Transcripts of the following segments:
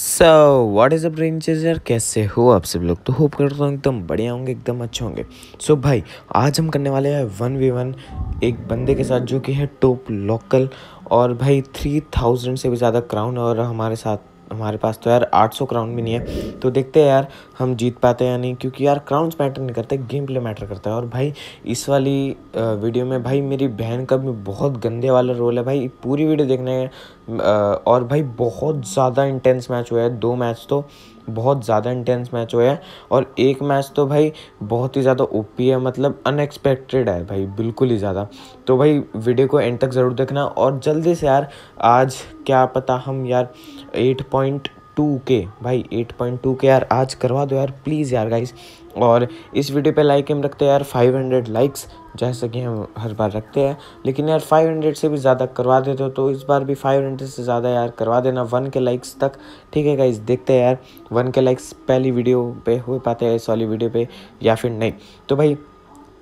So what is a brain chaser कैसे हो आप सब लोग? तो होप करता हूँ एकदम बढ़िया होंगे एकदम अच्छे होंगे। सो so, भाई आज हम करने वाले हैं वन वी वन एक बंदे के साथ जो कि है टॉप लोकल और भाई थ्री थाउज़ेंड से भी ज़्यादा क्राउन और हमारे साथ हमारे पास तो यार 800 क्राउन भी नहीं है। तो देखते हैं यार, हम जीत पाते हैं या नहीं, क्योंकि यार क्राउन्स मैटर नहीं करते गेम प्ले मैटर करता है। और भाई, इस वाली वीडियो में भाई मेरी बहन का भी बहुत गंदे वाला रोल है भाई। पूरी वीडियो देखने और भाई बहुत ज़्यादा इंटेंस मैच हुआ है, दो मैच तो। बहुत ज़्यादा इंटेंस मैच हुए हैं। और एक मैच तो भाई बहुत ही ज़्यादा ओपी है मतलब अनएक्सपेक्टेड है भाई, बिल्कुल ही ज़्यादा। तो भाई वीडियो को एंड तक ज़रूर देखना और जल्दी से यार, आज क्या पता हम यार एट पॉइंट टू के भाई एट पॉइंट टू के यार आज करवा दो यार प्लीज़ यार गाइस और इस वीडियो पे लाइक हम रखते हैं यार फाइव हंड्रेड लाइक्स जैसा कि हम हर बार रखते हैं। लेकिन यार फाइव हंड्रेड से भी ज़्यादा करवा देते हो तो इस बार भी फाइव हंड्रेड से ज़्यादा यार करवा देना वन के लाइक्स तक। ठीक है गाइज़ देखते हैं यार वन के लाइक्स पहली वीडियो पे हो पाते हैं, इस वाली वीडियो पे या फिर नहीं। तो भाई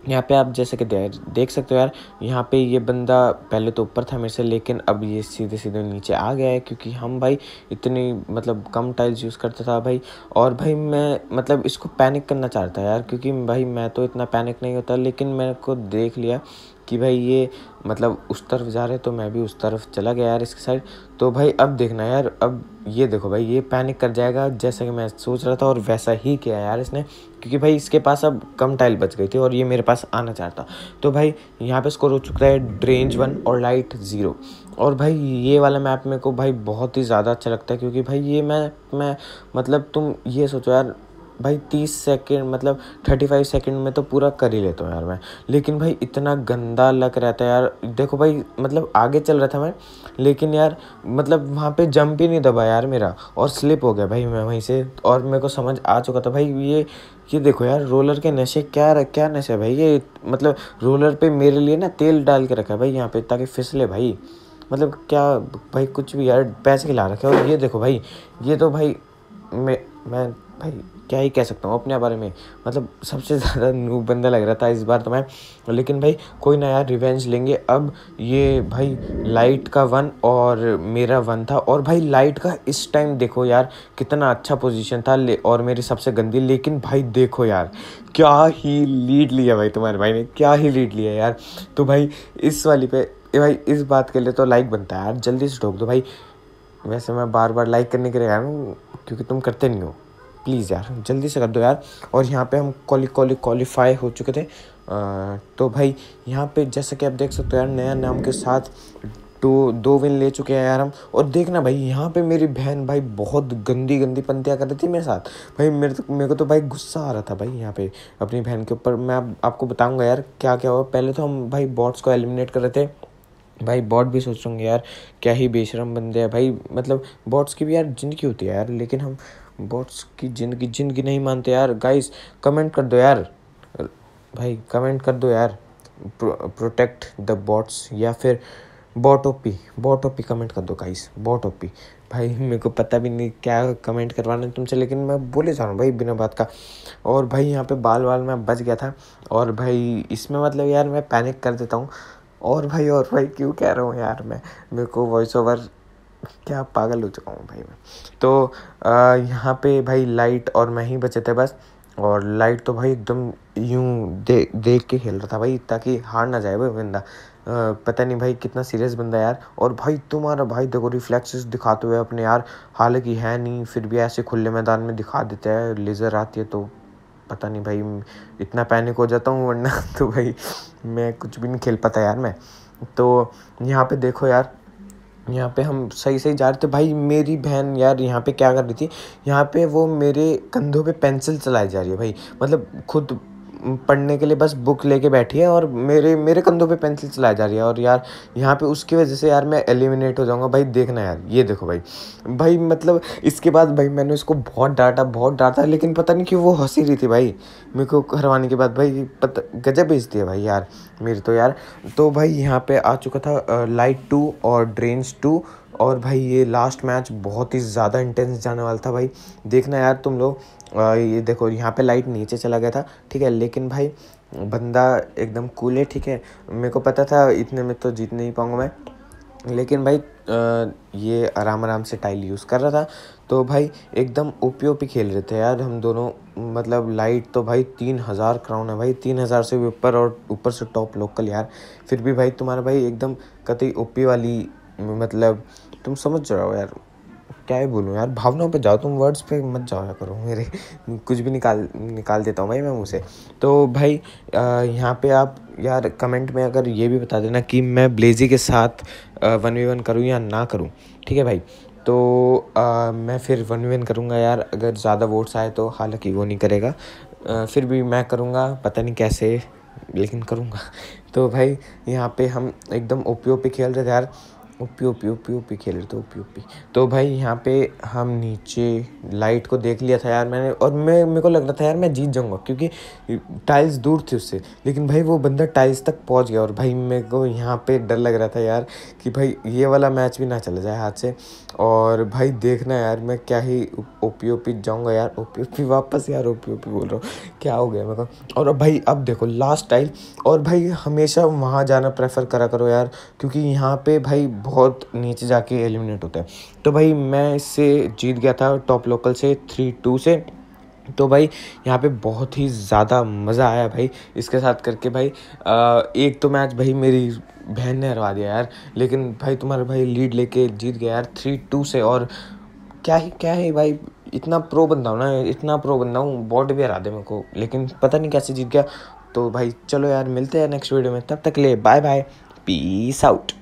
यहाँ पे आप जैसे कि देख सकते हो यार, यहाँ पे ये बंदा पहले तो ऊपर था मेरे से, लेकिन अब ये सीधे सीधे नीचे आ गया है, क्योंकि हम भाई इतनी मतलब कम टाइल्स यूज़ करता था भाई। और भाई मैं मतलब इसको पैनिक करना चाहता यार, क्योंकि भाई मैं तो इतना पैनिक नहीं होता, लेकिन मेरे को देख लिया कि भाई ये मतलब उस तरफ़ जा रहे तो मैं भी उस तरफ़ चला गया यार इसके साइड। तो भाई अब देखना यार, अब ये देखो भाई, ये पैनिक कर जाएगा जैसा कि मैं सोच रहा था और वैसा ही किया यार इसने। क्योंकि भाई इसके पास अब कम टाइल बच गई थी और ये मेरे पास आना चाहता। तो भाई यहाँ पे स्कोर हो चुका है ड्रेंज वन और लाइट ज़ीरो और भाई ये वाला मैप मेरे को भाई बहुत ही ज़्यादा अच्छा लगता है क्योंकि भाई ये मैं मैं मतलब तुम ये सोचो यार भाई, तीस सेकेंड मतलब थर्टी फाइव सेकेंड में तो पूरा कर ही लेता हूँ यार मैं। लेकिन भाई, इतना गंदा लग रहता है यार। देखो भाई मतलब आगे चल रहा था मैं, लेकिन यार मतलब वहाँ पे जंप ही नहीं दबा यार मेरा और स्लिप हो गया भाई मैं वहीं से। और मेरे को समझ आ चुका था भाई, ये ये देखो यार रोलर के नशे, क्या क्या नशे भाई? ये मतलब रोलर पे मेरे लिए ना तेल डाल के रखा है भाई यहाँ पे, ताकि फिसले भाई। मतलब क्या, भाई कुछ भी यार, पैसे खिला रखे और ये देखो भाई, ये तो भाई, मैं मैं, भाई क्या ही कह सकता हूँ, अपने बारे में। मतलब सबसे ज़्यादा नूब बंदा लग रहा था इस बार तो मैं। लेकिन भाई, कोई ना यार रिवेंज लेंगे। अब ये भाई लाइट का वन और मेरा वन था। और भाई लाइट का इस टाइम देखो यार, कितना अच्छा पोजीशन था ले, और मेरी सबसे गंदी। लेकिन भाई, देखो यार, क्या ही लीड लिया भाई तुम्हारे भाई ने, क्या ही लीड लिया यार। तो भाई, इस वाली पे भाई, इस बात के लिए तो लाइक बनता है यार, जल्दी से ठोक दो भाई। वैसे मैं बार बार लाइक करने के लिए आया हूँ, क्योंकि तुम करते नहीं हो। प्लीज़ यार जल्दी से कर दो यार। और यहाँ पे हम क्वाली क्वाली क्वालिफाई हो चुके थे। आ, तो भाई यहाँ पे जैसा कि आप देख सकते हो यार नया नाम के साथ दो दो विन ले चुके हैं यार हम। और देखना भाई यहाँ पे मेरी बहन भाई बहुत गंदी गंदी पंतियाँ कर रही थी मेरे साथ। भाई मेरे तो मेरे को तो भाई गुस्सा आ रहा था भाई यहाँ पे अपनी बहन के ऊपर। मैं आप, आपको बताऊँगा यार क्या क्या हुआ। पहले तो हम भाई बॉट्स को एलिमिनेट कर रहे थे। भाई बॉट भी सोच रहे यार क्या ही बेशरम बंदे हैं भाई। मतलब बॉट्स की भी यार ज़िंदगी होती है यार लेकिन हम बॉट्स की ज़िंदगी ज़िंदगी नहीं मानते यार। गाइस कमेंट कर दो यार। भाई कमेंट कर दो यार। प्रोटेक्ट द बॉट्स या फिर bot OP bot OP comment कर दो गाइस बॉट ओपी भाई, मेरे को पता भी नहीं क्या कमेंट करवाना है तुमसे, लेकिन मैं बोले जा रहा हूँ भाई बिना बात का। और भाई, यहाँ पे बाल वाल में बच गया था। और भाई, इसमें मतलब यार मैं पैनिक कर देता हूँ। और भाई और भाई, क्यों कह रहा हूँ यार मैं? मेरे को वॉइस ओवर क्या पागल हो चुका हूँ भाई मैं। तो यहाँ पे भाई लाइट और मैं ही बचे थे बस। और लाइट तो भाई एकदम यूँ दे, देख के खेल रहा था भाई, ताकि हार ना जाए भाई बंदा। पता नहीं भाई कितना सीरियस बंदा यार। और भाई तुम्हारा भाई देखो रिफ्लेक्सेस दिखाते हुए अपने यार, हालाँकि है नहीं, फिर भी ऐसे खुले मैदान में दिखा देते हैं लेज़र आती है तो पता नहीं भाई, इतना पैनिक हो जाता हूँ, वरना तो भाई मैं कुछ भी नहीं खेल पाता यार मैं। तो यहाँ पे देखो यार यहाँ पे हम सही सही जा रहे थे। भाई मेरी बहन यार यहाँ पे क्या कर रही थी? यहाँ पे वो मेरे कंधों पे पेंसिल चलाई जा रही है भाई। मतलब खुद पढ़ने के लिए बस बुक लेके बैठी है और मेरे मेरे कंधों पे पेंसिल चलाई जा रही है और यार, यहाँ पे उसकी वजह से यार मैं एलिमिनेट हो जाऊँगा। भाई देखना यार, ये देखो भाई। भाई मतलब इसके बाद भाई मैंने उसको बहुत डांटा बहुत डांटा, लेकिन पता नहीं क्यों वो हँसी रही थी भाई। मेरे को हरवाने के बाद भाई पता, गजब भेजती है भाई यार, मेरी तो यार। तो भाई यहाँ पर आ चुका था लाइट टू और ड्रेन्स टू और भाई ये लास्ट मैच बहुत ही ज़्यादा इंटेंस जाने वाला था भाई। देखना यार तुम लोग ये देखो, यहाँ पे लाइट नीचे चला गया था, ठीक है, लेकिन भाई, बंदा एकदम कूल है, ठीक है। मेरे को पता था, इतने में तो जीत नहीं पाऊँगा मैं। लेकिन भाई ये आराम आराम से टाइल यूज़ कर रहा था तो भाई, एकदम ओपी ओपी खेल रहे थे यार हम दोनों। मतलब लाइट तो भाई तीन हज़ार क्राउन है भाई, तीन हज़ार से भी ऊपर और ऊपर से टॉप लोकल यार। फिर भी भाई, तुम्हारा भाई, एकदम कतई ओपी वाली मतलब तुम समझ रहे हो यार क्या ही बोलूँ यार भावनाओं पे जाओ तुम वर्ड्स पे मत जाओ करो मेरे कुछ भी निकाल निकाल देता हूँ भाई मैं मुँह तो भाई यहाँ पे आप यार कमेंट में अगर ये भी बता देना कि मैं ब्लेजी के साथ वन वी वन करूँ या ना करूँ ठीक है भाई? तो आ, मैं फिर वन वी वन करूँगा यार अगर ज़्यादा वोट्स आए तो हालाँकि वो नहीं करेगा। आ, फिर भी मैं करूँगा पता नहीं कैसे लेकिन करूँगा। तो भाई यहाँ पे हम एकदम ओपी ओपी खेल रहे थे यार। ओपी ओपी ओपी ओपी खेल रहे थे ओपी ओपी तो भाई यहाँ पे हम नीचे लाइट को देख लिया था यार मैंने, और मैं, मेरे को लग रहा था यार मैं जीत जाऊँगा, क्योंकि टाइल्स दूर थी उससे, लेकिन भाई वो बंदा टाइल्स तक पहुँच गया, और भाई मेरे को यहाँ पे डर लग रहा था यार कि भाई ये वाला मैच भी ना चला जाए हाथ से, और भाई देखना यार मैं क्या ही ओपी ओपी जाऊँगा यार ओपी ओपी वापस यार ओपी ओपी बोल रहा हूँ, क्या हो गया मेरे को। और भाई, अब देखो लास्ट टाइल और भाई हमेशा वहाँ जाना प्रेफर करा करो यार, क्योंकि यहाँ पे भाई बहुत नीचे जाके एलिमिनेट होता है। तो भाई मैं इससे जीत गया था टॉप लोकल से थ्री टू से। तो भाई यहाँ पे बहुत ही ज़्यादा मज़ा आया भाई। इसके साथ करके भाई आ, एक तो मैच भाई मेरी बहन ने हरवा दिया यार। लेकिन भाई तुम्हारा भाई लीड लेके जीत गया यार थ्री टू से। और क्या ही क्या है भाई इतना प्रो बंदा हूँ ना इतना प्रो बंदा हूँ बॉडी भी हरा दे मेरे को। लेकिन पता नहीं कैसे जीत गया। तो भाई चलो यार मिलते हैं नेक्स्ट वीडियो में तब तक ले बाय बाय पीस आउट